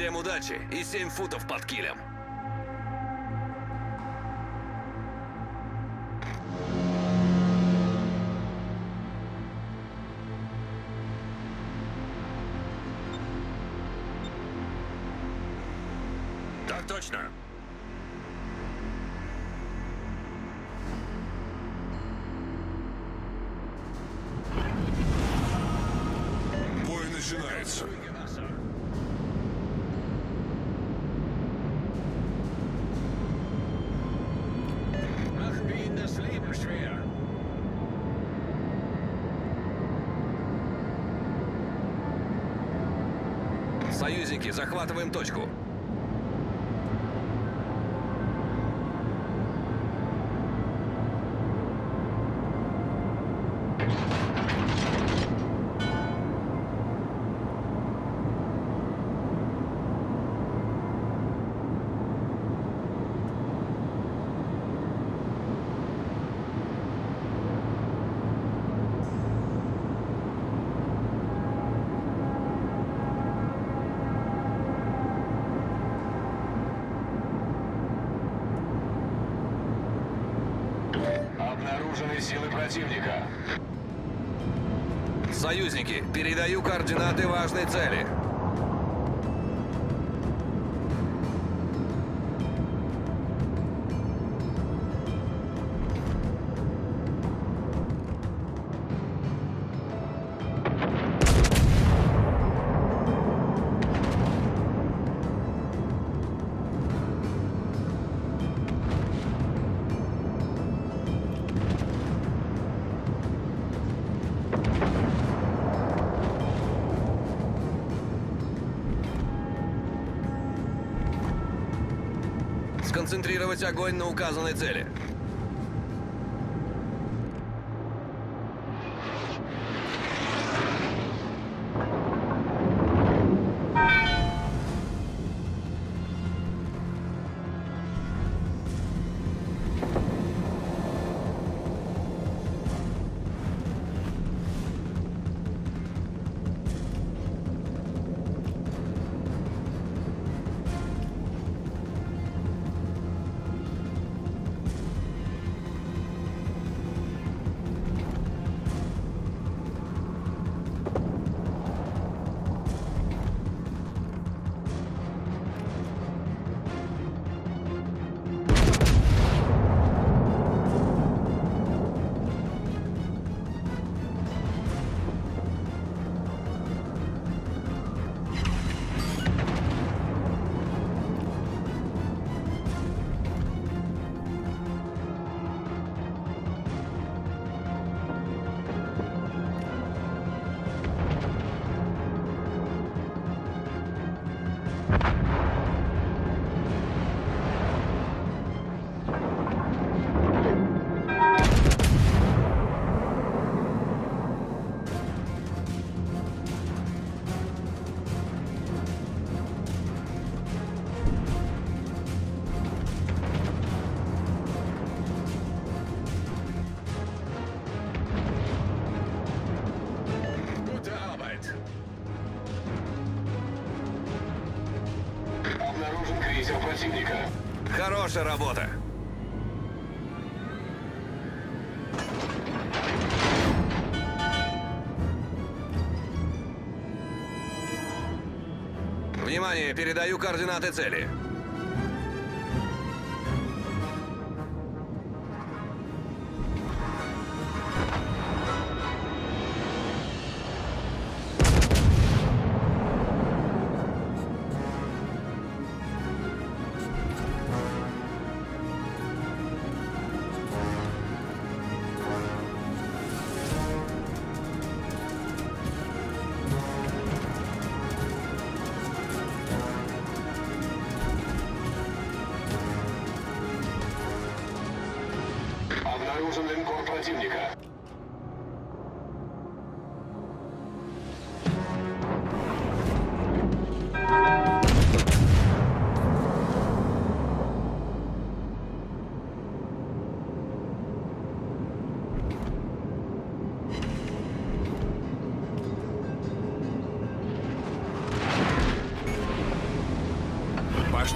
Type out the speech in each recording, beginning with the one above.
Всем удачи и 7 футов под килем. Союзники, захватываем точку. Сконцентрировать огонь на указанной цели. Передаю координаты цели.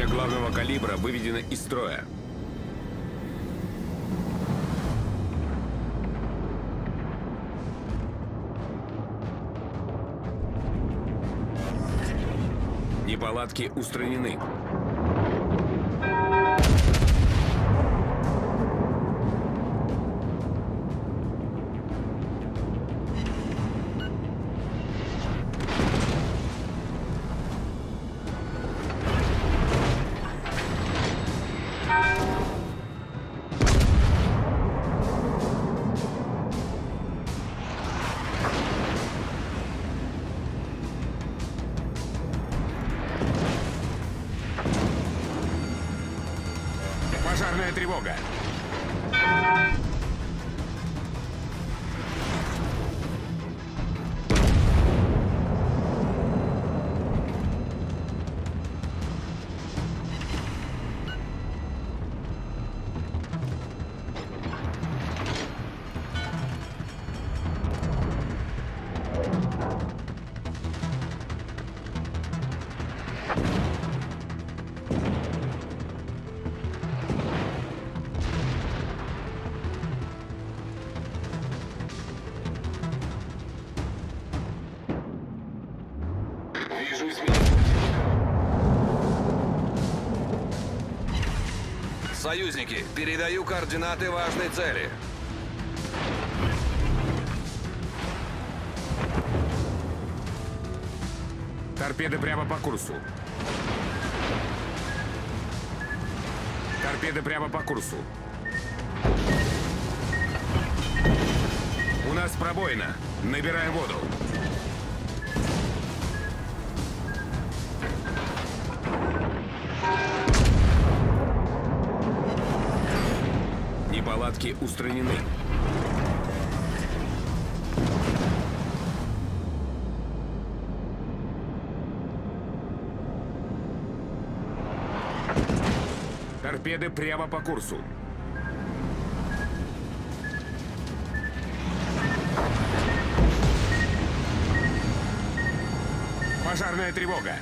Башня главного калибра выведена из строя. Неполадки устранены. Пожарная тревога. Союзники, передаю координаты важной цели. Торпеды прямо по курсу. Торпеды прямо по курсу. У нас пробоина. Набираем воду. Неполадки устранены. Торпеды прямо по курсу. Пожарная тревога.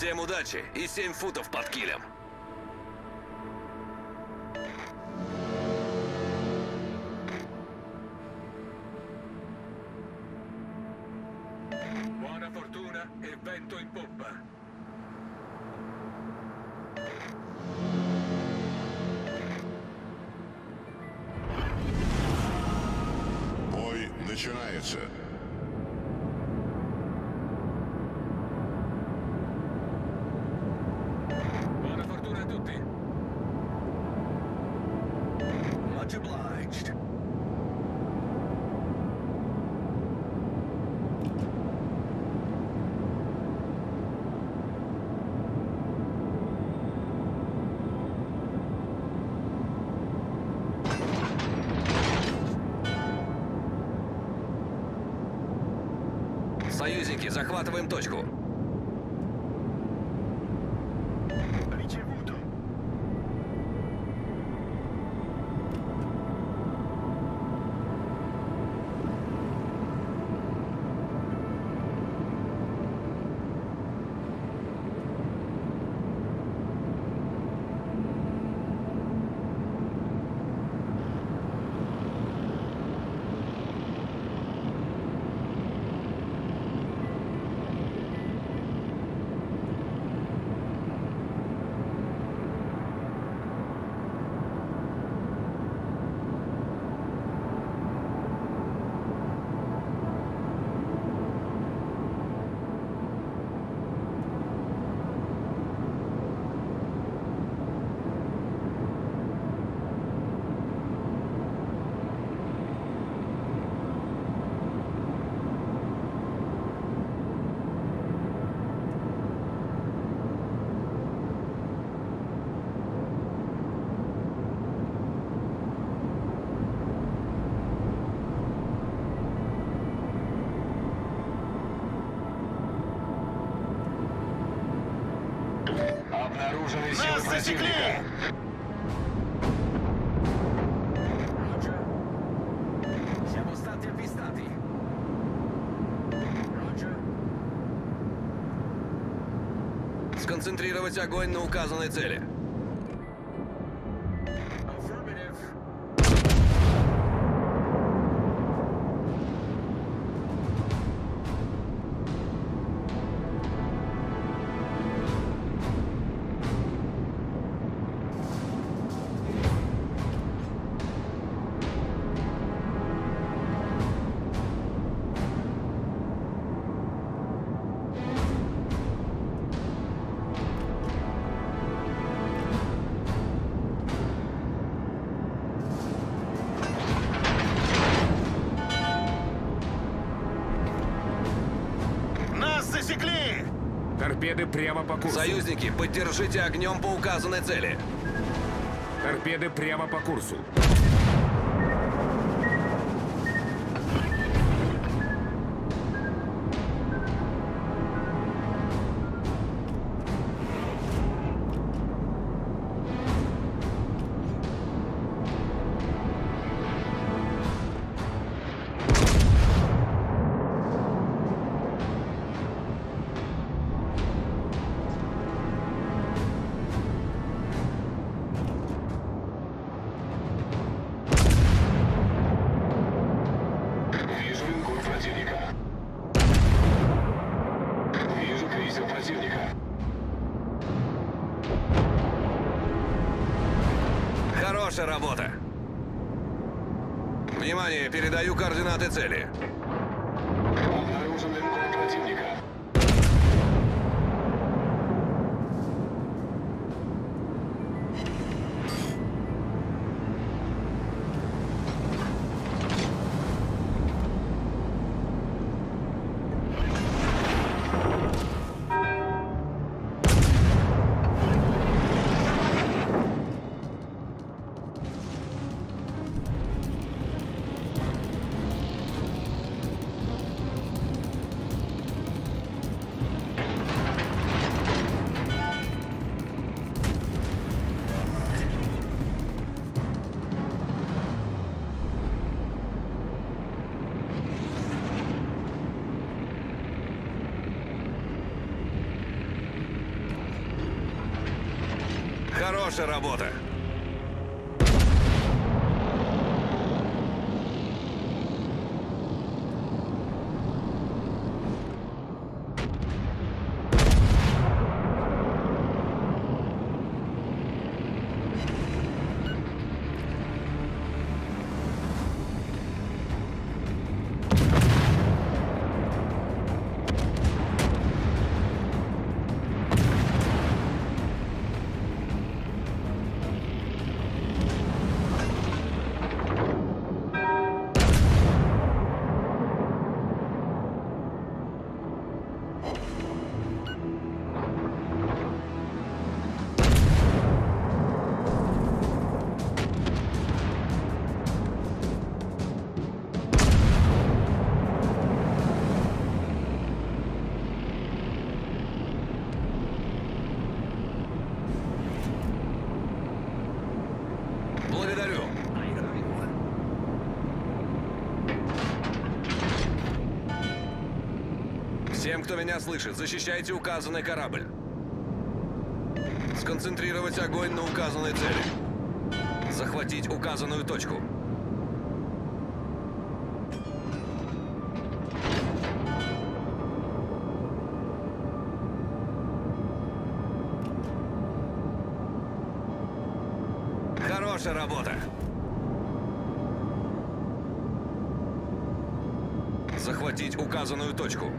Всем удачи и 7 футов под килем. Buona fortuna e vento in poppa. Бой начинается. Захватываем точку. Обнаружены силы противника. Stati avvistati. Roger. Сконцентрировать огонь на указанной цели. Торпеды прямо по курсу. Союзники, поддержите огнем по указанной цели. Торпеды прямо по курсу. Хорошая работа. Внимание, передаю координаты цели. Хорошая работа. Кто меня слышит, защищайте указанный корабль. Сконцентрировать огонь на указанной цели. Захватить указанную точку. Хорошая работа. Захватить указанную точку.